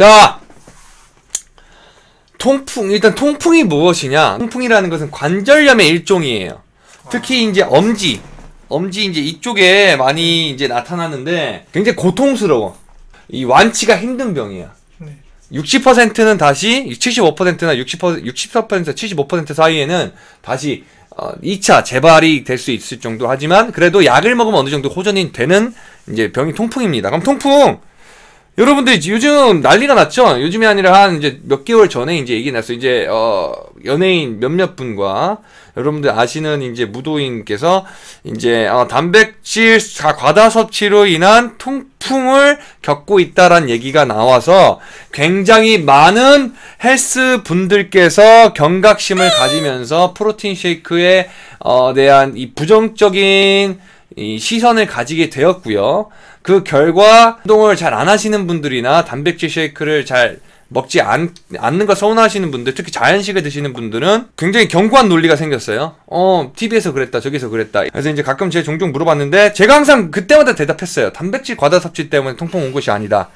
자, 통풍 일단 통풍이 무엇이냐? 통풍이라는 것은 관절염의 일종이에요. 특히 이제 엄지, 엄지 이제 이쪽에 많이 이제 나타나는데 굉장히 고통스러워. 이 완치가 힘든 병이야. 네. 60%는 다시 75%나 60% 64% 75% 사이에는 다시 어, 2차 재발이 될 수 있을 정도 하지만 그래도 약을 먹으면 어느 정도 호전이 되는 이제 병이 통풍입니다. 그럼 통풍 여러분들 요즘 난리가 났죠? 요즘이 아니라 한 이제 몇 개월 전에 이제 얘기 났어요. 이제 어 연예인 몇몇 분과 여러분들 아시는 이제 무도인께서 이제 어 단백질 과다 섭취로 인한 통풍을 겪고 있다란 얘기가 나와서 굉장히 많은 헬스 분들께서 경각심을 가지면서 프로틴 쉐이크에 어 대한 이 부정적인 이 시선을 가지게 되었고요. 그 결과 운동을 잘 안 하시는 분들이나 단백질 쉐이크를 잘 먹지 않, 않는 거 서운하시는 분들, 특히 자연식을 드시는 분들은 굉장히 견고한 논리가 생겼어요. 어, TV에서 그랬다, 저기서 그랬다. 그래서 이제 가끔 제가 종종 물어봤는데, 제가 항상 그때마다 대답했어요. 단백질 과다 섭취 때문에 통풍 온 것이 아니다.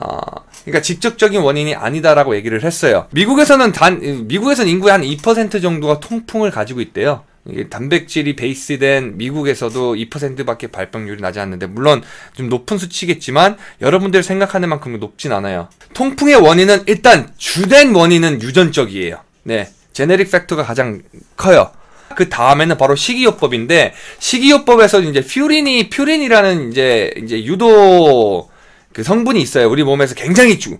어, 그러니까 직접적인 원인이 아니다라고 얘기를 했어요. 미국에서는 단, 미국에서는 인구의 한 2% 정도가 통풍을 가지고 있대요. 이게 단백질이 베이스된 미국에서도 2%밖에 발병률이 나지 않는데 물론 좀 높은 수치겠지만 여러분들 생각하는 만큼 높진 않아요. 통풍의 원인은 일단 주된 원인은 유전적이에요. 네. 제네릭 팩터가 가장 커요. 그 다음에는 바로 식이요법인데 식이요법에서 이제 퓨린이 퓨린이라는 이제 이제 유도 그 성분이 있어요. 우리 몸에서 굉장히 중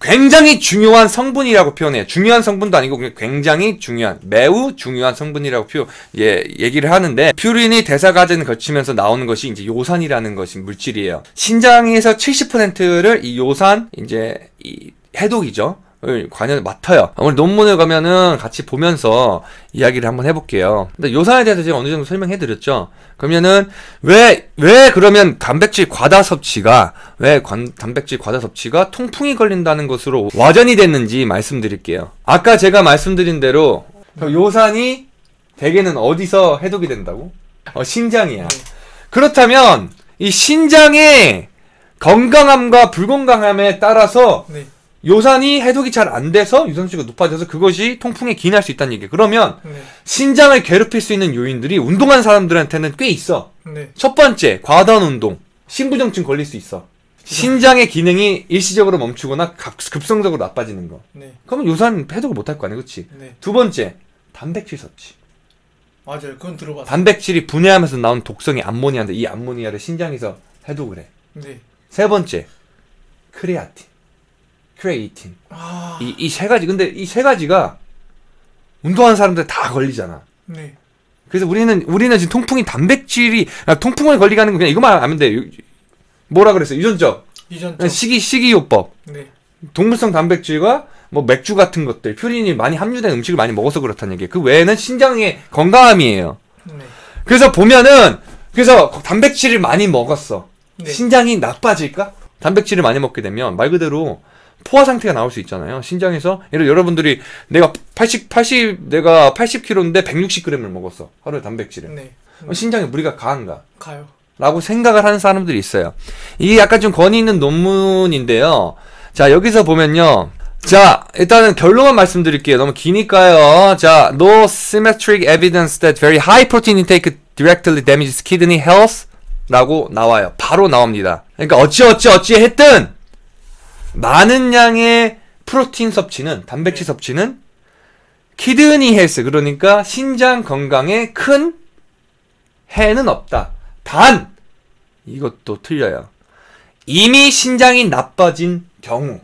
굉장히 중요한 성분이라고 표현해요. 중요한 성분도 아니고 굉장히 중요한, 매우 중요한 성분이라고 표, 예, 얘기를 하는데, 퓨린이 대사과정 거치면서 나오는 것이 이제 요산이라는 것이 물질이에요. 신장에서 70%를 이 요산, 이제, 이 해독이죠. 관여를 맡아요. 오늘 논문을 가면은 같이 보면서 이야기를 한번 해볼게요. 근데 요산에 대해서 제가 어느 정도 설명해드렸죠. 그러면은 왜 왜 그러면 단백질 과다 섭취가 왜 관, 단백질 과다 섭취가 통풍이 걸린다는 것으로 와전이 됐는지 말씀드릴게요. 아까 제가 말씀드린 대로 요산이 대개는 어디서 해독이 된다고? 어, 신장이야. 그렇다면 이 신장의 건강함과 불건강함에 따라서 네. 요산이 해독이 잘 안 돼서 유산수가 높아져서 그것이 통풍에 기인할 수 있다는 얘기예요. 그러면 네. 신장을 괴롭힐 수 있는 요인들이 운동한 사람들한테는 꽤 있어. 네. 첫 번째, 과다한 운동. 신부정증 걸릴 수 있어. 신장의 기능이 일시적으로 멈추거나 급성적으로 나빠지는 거. 네. 그러면 요산 해독을 못할 거 아니야, 그렇지? 네. 두 번째, 단백질 섭취. 맞아요, 그건 들어봤어. 단백질이 분해하면서 나온 독성이 암모니아인데 이 암모니아를 신장에서 해독을 해. 네. 세 번째, 크레아틴. creatine. 아... 이 세 가지. 근데 이 세 가지가 운동하는 사람들 다 걸리잖아. 네. 그래서 우리는 우리는 지금 통풍이 단백질이 아, 통풍을 걸리게 하는 거 그냥 이것만 하면 돼. 뭐라 그랬어? 유전적. 유전적. 식이 식이요법. 네. 동물성 단백질과 뭐 맥주 같은 것들, 퓨린이 많이 함유된 음식을 많이 먹어서 그렇다는 얘기예요. 그 외에는 신장의 건강함이에요. 네. 그래서 보면은 그래서 단백질을 많이 먹었어. 네. 신장이 나빠질까? 단백질을 많이 먹게 되면 말 그대로 포화 상태가 나올 수 있잖아요. 신장에서 예를 여러분들이 내가 80 80 내가 80kg인데 160g을 먹었어. 하루에 단백질을. 네. 네. 신장에 무리가 가한가? 가요. 라고 생각을 하는 사람들이 있어요. 이게 약간 좀 권위 있는 논문인데요. 자, 여기서 보면요. 자, 일단은 결론만 말씀드릴게요. 너무 기니까요. 자, no symmetric evidence that very high protein intake directly damages kidney health 라고 나와요. 바로 나옵니다. 그러니까 어찌 어찌 어찌 했든 많은 양의 프로틴 섭취는 단백질 네. 섭취는 키드니 헬스 그러니까 신장 건강에 큰 해는 없다. 단 이것도 틀려요. 이미 신장이 나빠진 경우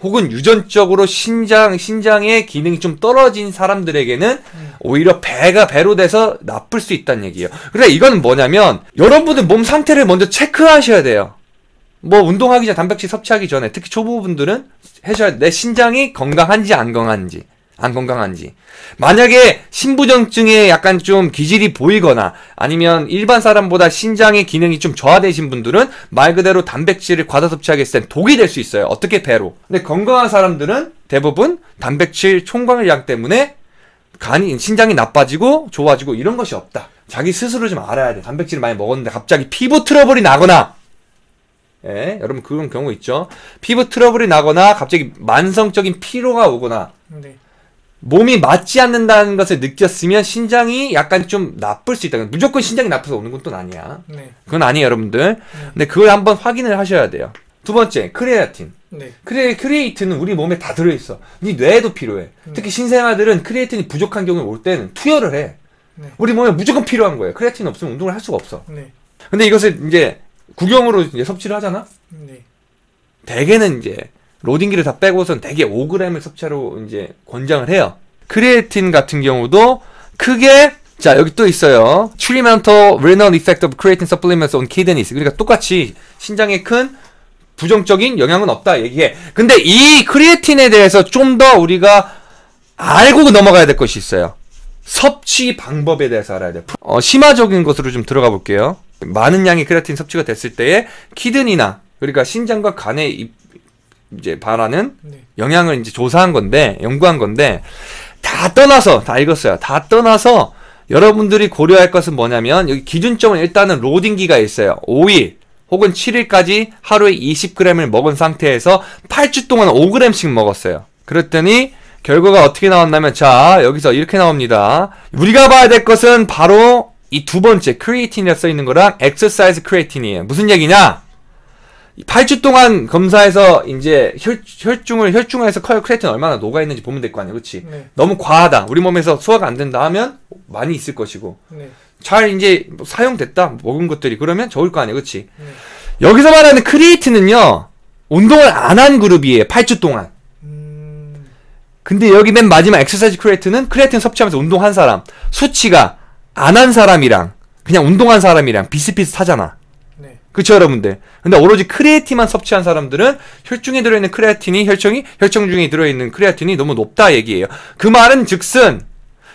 혹은 유전적으로 신장 신장의 기능이 좀 떨어진 사람들에게는 음. 오히려 배가 배로 돼서 나쁠 수 있다는 얘기예요. 그래 이거는 뭐냐면 여러분들 몸 상태를 먼저 체크하셔야 돼요. 뭐 운동하기 전 단백질 섭취하기 전에 특히 초보분들은 해줘야 내 신장이 건강한지 안 건강한지 안 건강한지. 만약에 신부정증에 약간 좀 기질이 보이거나 아니면 일반 사람보다 신장의 기능이 좀 저하되신 분들은 말 그대로 단백질을 과다 섭취하게 된 독이 될 수 있어요. 어떻게 배로? 근데 건강한 사람들은 대부분 단백질 총광량 때문에 간이 신장이 나빠지고 좋아지고 이런 것이 없다. 자기 스스로 좀 알아야 돼. 단백질을 많이 먹었는데 갑자기 피부 트러블이 나거나 예, 여러분 그런 경우 있죠. 피부 트러블이 나거나 갑자기 만성적인 피로가 오거나 네. 몸이 맞지 않는다는 것을 느꼈으면 신장이 약간 좀 나쁠 수 있다. 무조건 신장이 나빠서 오는 건 또 아니야. 네. 그건 아니에요, 여러분들. 근데 그걸 한번 확인을 하셔야 돼요. 두 번째, 크레아틴. 네. 크레, creatine은 우리 몸에 다 들어있어. 네 뇌에도 필요해. 특히 신생아들은 creatine이 부족한 경우에 올 때는 투여를 해. 네. 우리 몸에 무조건 필요한 거예요. 크레아틴 없으면 운동을 할 수가 없어. 네. 근데 이것을 이제 구경으로 이제 섭취를 하잖아? 네. 대개는 이제 로딩기를 다 빼고선 대개 5g을 섭취하라고 이제 권장을 해요. 크리에틴 같은 경우도 크게 자 여기 또 있어요. Detrimental renal effect of creatine supplements on kidneys. 그러니까 똑같이 신장에 큰 부정적인 영향은 없다 얘기해. 근데 이 크리에틴에 대해서 좀 더 우리가 알고 넘어가야 될 것이 있어요. 섭취 방법에 대해서 알아야 돼. 어, 심화적인 것으로 좀 들어가 볼게요. 많은 양의 크레아틴 섭취가 됐을 때에 키드니나 그러니까 신장과 간에 이- 이제 발하는 네. 영향을 이제 조사한 건데 연구한 건데 다 떠나서 다 읽었어요. 다 떠나서 여러분들이 고려할 것은 뭐냐면 여기 기준점은 일단은 로딩기가 있어요. 5일 혹은 7일까지 하루에 20g을 먹은 상태에서 8주 동안 5g씩 먹었어요. 그랬더니 결과가 어떻게 나왔냐면 자 여기서 이렇게 나옵니다. 우리가 봐야 될 것은 바로 이 두 번째 creatine이라 써 있는 거랑 exercise creatine이에요. 무슨 얘기냐? 8주 동안 검사해서 이제 혈, 혈중을 혈중에서 커 크레아틴 얼마나 녹아 있는지 보면 될 거 아니야, 그렇지? 네. 너무 과하다. 우리 몸에서 소화가 안 된다 하면 많이 있을 것이고 네. 잘 이제 뭐 사용됐다 먹은 것들이 그러면 적을 거 아니야, 그렇지? 네. 여기서 말하는 creatine은요 운동을 안 한 그룹이에요, 8주 동안. 음. 근데 여기 맨 마지막 exercise creatine은 creatine 섭취하면서 운동한 사람 수치가 안 한 사람이랑 그냥 운동한 사람이랑 비슷비슷하잖아. 네. 그쵸 여러분들 근데 오로지 크레아틴만 섭취한 사람들은 혈중에 들어있는 크레아틴이 혈청이 혈청 중에 들어있는 크레아틴이 너무 높다 얘기예요 그 말은 즉슨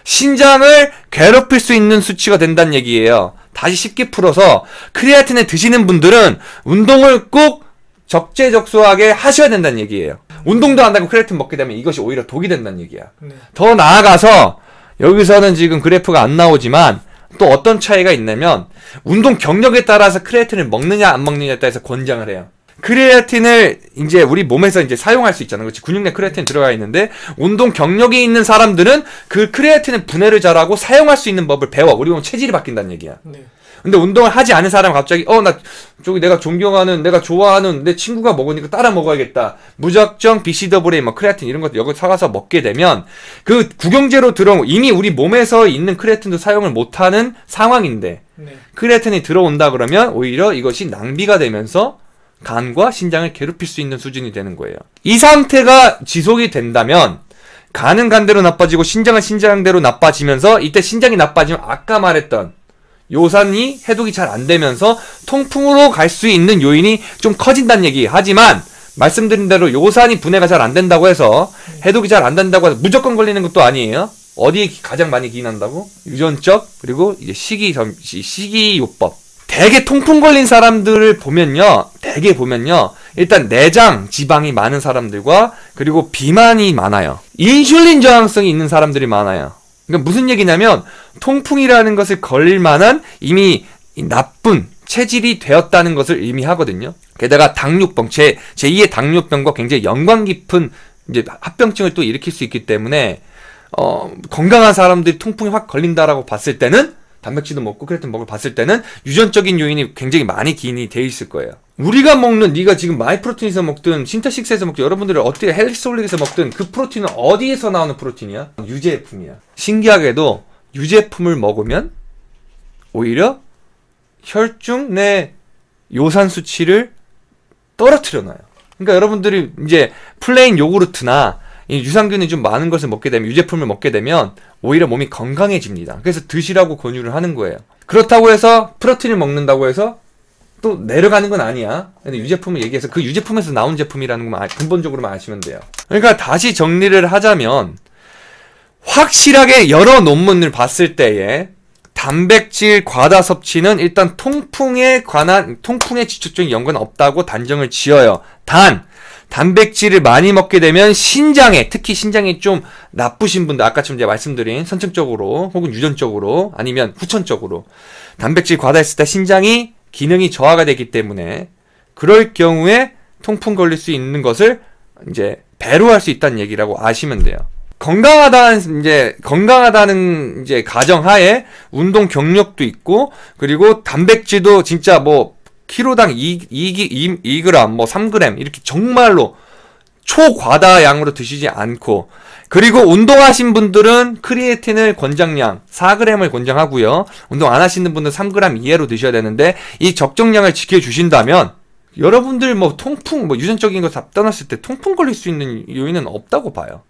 신장을 괴롭힐 수 있는 수치가 된다는 얘기예요 다시 쉽게 풀어서 크레아틴을 드시는 분들은 운동을 꼭 적재적소하게 하셔야 된다는 얘기예요 운동도 안 하고 크레아틴 먹게 되면 이것이 오히려 독이 된다는 얘기야 네. 더 나아가서 여기서는 지금 그래프가 안 나오지만 또 어떤 차이가 있냐면 운동 경력에 따라서 크레아틴을 먹느냐 안 먹느냐에 따라서 권장을 해요. 크레아틴을 이제 우리 몸에서 이제 사용할 수 있잖아요. 그렇지? 근육 내 크레아틴 들어가 있는데 운동 경력이 있는 사람들은 그 크레아틴을 분해를 잘하고 사용할 수 있는 법을 배워. 우리 몸 체질이 바뀐다는 얘기야. 네. 근데 운동을 하지 않은 사람은 갑자기 어 나 저기 내가 존경하는 내가 좋아하는 내 친구가 먹으니까 따라 먹어야겠다 무작정 BCAA 뭐 크레아틴 이런 것들 여기 사가서 먹게 되면 그 구경제로 들어온 이미 우리 몸에서 있는 크레아틴도 사용을 못하는 상황인데 네. 크레아틴이 들어온다 그러면 오히려 이것이 낭비가 되면서 간과 신장을 괴롭힐 수 있는 수준이 되는 거예요. 이 상태가 지속이 된다면 간은 간대로 나빠지고 신장은 신장대로 나빠지면서 이때 신장이 나빠지면 아까 말했던 요산이 해독이 잘 안 되면서 통풍으로 갈 수 있는 요인이 좀 커진다는 얘기. 하지만 말씀드린 대로 요산이 분해가 잘 안 된다고 해서 해독이 잘 안 된다고 해서 무조건 걸리는 것도 아니에요. 어디에 기- 가장 많이 기인한다고? 유전적 그리고 이제 식이 점- 시- 식이 요법. 대개 통풍 걸린 사람들을 보면요. 대개 보면요. 일단 내장 지방이 많은 사람들과 그리고 비만이 많아요. 인슐린 저항성이 있는 사람들이 많아요. 그러니까 무슨 얘기냐면 통풍이라는 것을 걸릴 만한 이미 이 나쁜 체질이 되었다는 것을 의미하거든요. 게다가 당뇨병, 제, 제2의 당뇨병과 굉장히 연관 깊은 이제 합병증을 또 일으킬 수 있기 때문에 어, 건강한 사람들이 통풍이 확 걸린다라고 봤을 때는 단백질도 먹고 크레아틴 먹을 봤을 때는 유전적인 요인이 굉장히 많이 기인이 돼 있을 거예요. 우리가 먹는 네가 지금 Myprotein에서 먹든 Syntha-6에서 먹든 여러분들이 어떻게 헬스홀릭에서 먹든 그 프로틴은 어디에서 나오는 프로틴이야? 유제품이야. 신기하게도 유제품을 먹으면 오히려 혈중 내 요산 수치를 떨어뜨려 놔요. 그러니까 여러분들이 이제 plain 요구르트나 이 유산균이 좀 많은 것을 먹게 되면 유제품을 먹게 되면 오히려 몸이 건강해집니다. 그래서 드시라고 권유를 하는 거예요. 그렇다고 해서 프로틴을 먹는다고 해서 또 내려가는 건 아니야. 근데 유제품을 얘기해서 그 유제품에서 나온 제품이라는 것만 아- 근본적으로만 아시면 돼요. 그러니까 다시 정리를 하자면 확실하게 여러 논문을 봤을 때에 단백질 과다 섭취는 일단 통풍에 관한 통풍에 직접적인 연관은 없다고 단정을 지어요. 단 단백질을 많이 먹게 되면 신장에 특히 신장이 좀 나쁘신 분들 아까처럼 제가 말씀드린 선천적으로 혹은 유전적으로 아니면 후천적으로 단백질 과다했을 때 신장이 기능이 저하가 되기 때문에 그럴 경우에 통풍 걸릴 수 있는 것을 이제 배로 할 수 있다는 얘기라고 아시면 돼요. 건강하다는 이제 건강하다는 이제 가정하에 운동 경력도 있고 그리고 단백질도 진짜 뭐 키로당 2, 2, 2, 2g 뭐 3g 이렇게 정말로 초과다 양으로 드시지 않고 그리고 운동하신 분들은 크리에틴을 권장량 4g을 권장하고요. 운동 안 하시는 분은 3g 이하로 드셔야 되는데 이 적정량을 지켜 주신다면 여러분들 뭐 통풍 뭐 유전적인 거 다 떠났을 때 통풍 걸릴 수 있는 요인은 없다고 봐요.